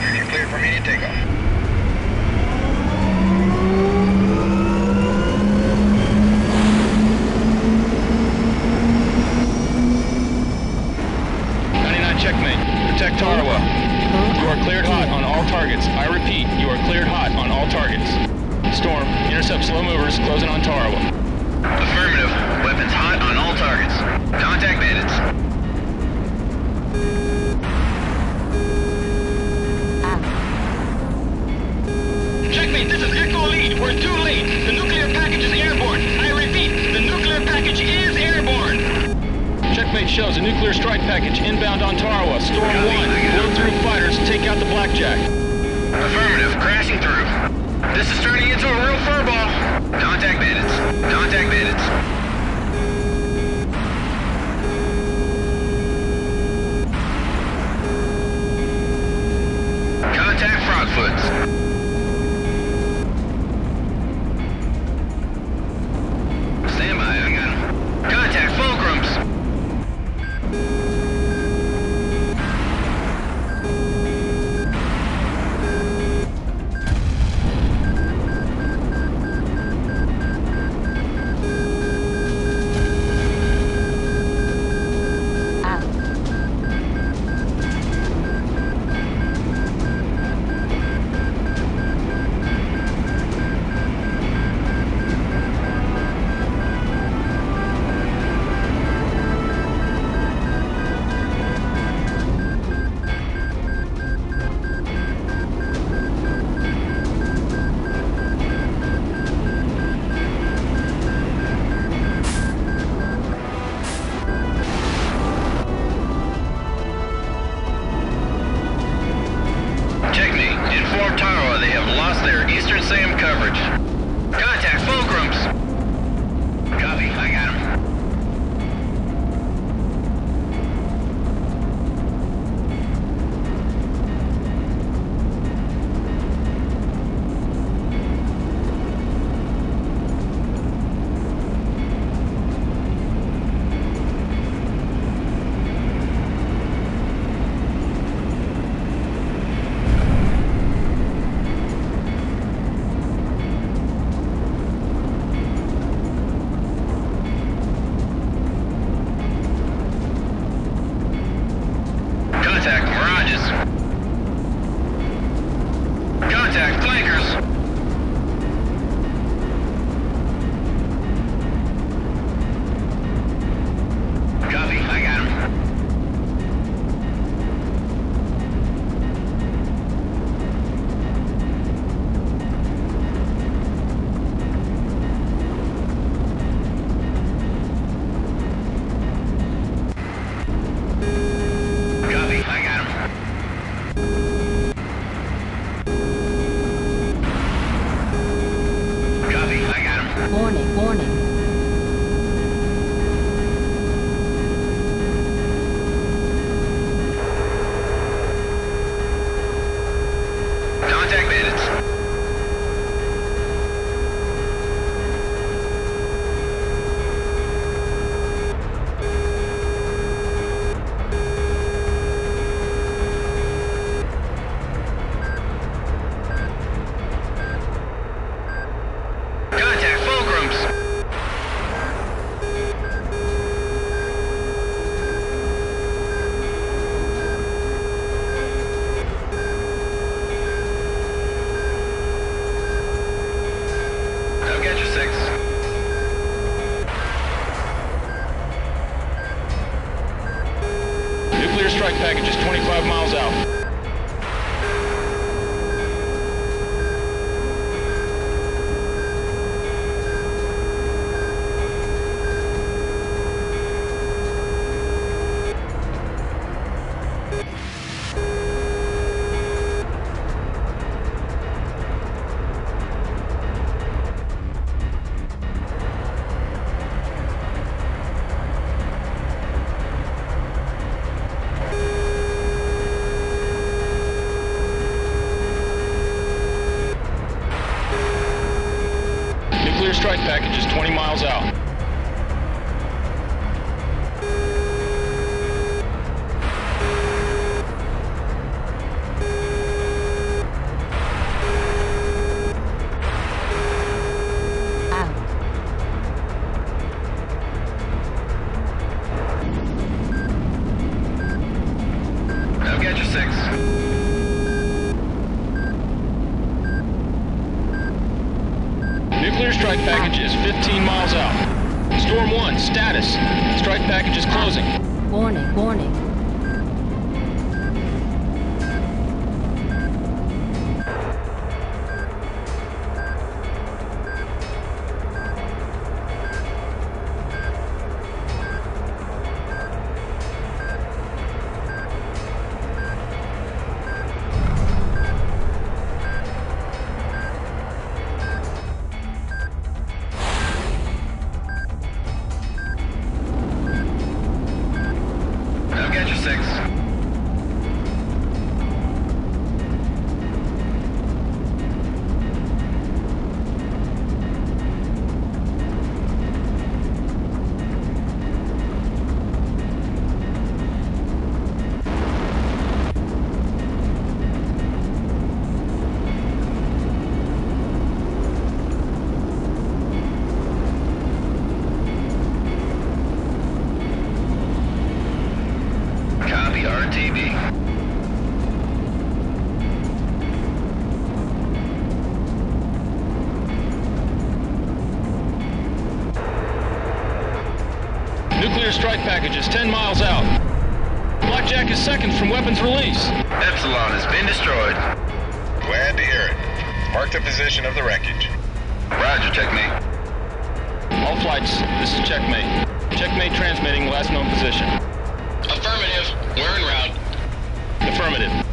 Roger. Checkmate. Protect Tarawa. You are cleared hot on all targets. I repeat, you are cleared hot on all targets. Storm, intercept slow movers closing on Tarawa. Affirmative. Weapons hot on all targets. Contact bandits. We're too late. The nuclear package is airborne. I repeat, the nuclear package is airborne. Checkmate shows a nuclear strike package inbound on Tarawa. Storm 1. Blow through fighters. Take out the Blackjack. Affirmative. Crashing through. This is turning into a real furball. Contact bandits. Contact bandits. Contact Frogfoots. 20 miles out. Nuclear Nuclear package is 15 miles out. Storm 1, status. Strike package is closing. Warning, warning. RTB. Nuclear strike package is 10 miles out. Blackjack is seconds from weapons release. Epsilon has been destroyed. Glad to hear it. Mark the position of the wreckage. Roger, checkmate. All flights, this is Checkmate. Checkmate transmitting last known position. Affirmative. We're en route. Affirmative.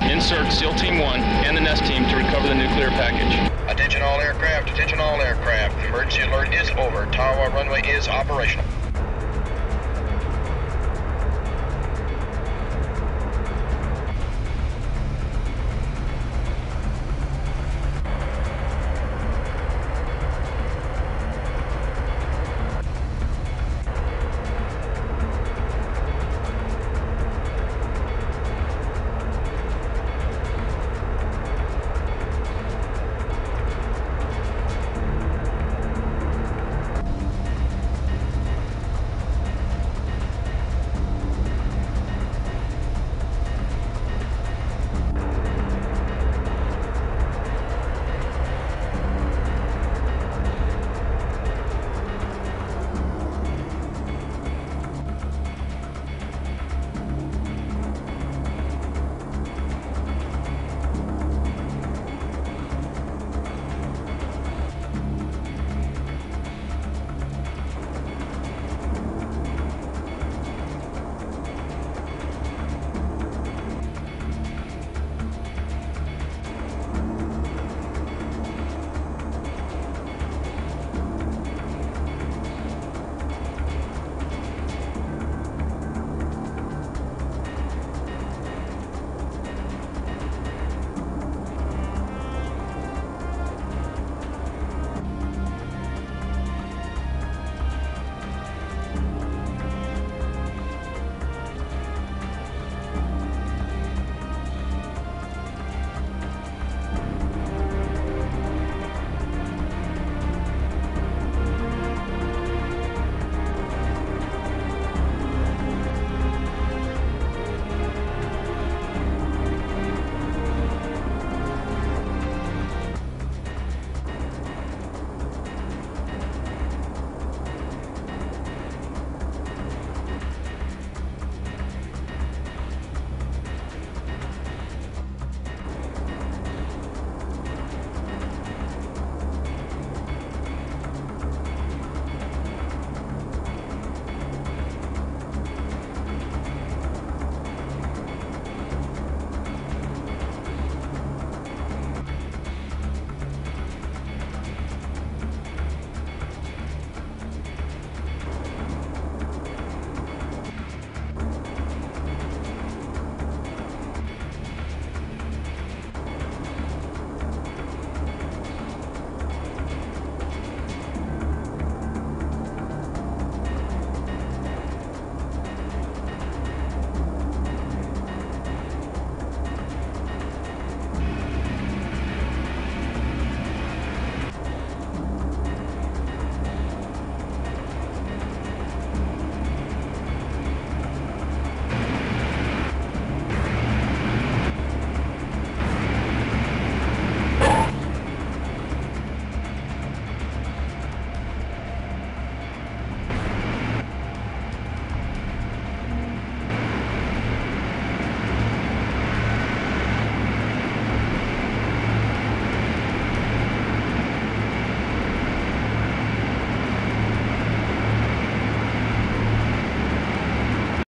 Insert SEAL Team 1 and the NEST team to recover the nuclear package. Attention all aircraft, attention all aircraft. Emergency alert is over. Tarawa runway is operational.